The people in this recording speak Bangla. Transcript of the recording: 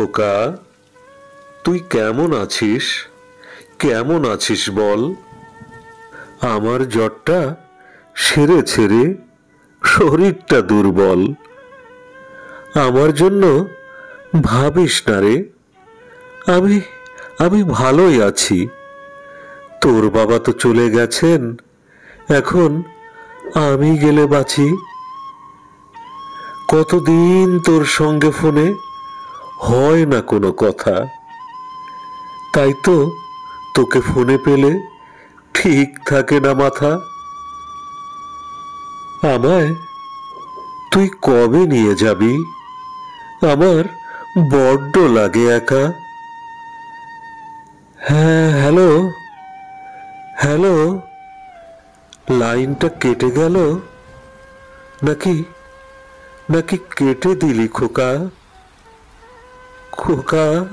খোকা, তুই কেমন আছিস? কেমন আছিস বল? আমার জ্বরটা সেরে ছেড়ে শরীরটা দুর্বল। আমার জন্য ভাবিস না রে। আমি আমি ভালোই আছি। তোর বাবা তো চলে গেছেন। এখন আমি গেলে বাঁচি। কতদিন তোর সঙ্গে ফোনে হয় না কোনো কথা। তাই তো তোকে ফোনে পেলে ঠিক থাকে না মাথা। আমায় তুই কবে নিয়ে যাবি? আমার বড্ড লাগে একা। হ্যাঁ হ্যালো হ্যালো, লাইনটা কেটে গেল? নাকি নাকি কেটে দিলি খোকা? kuka.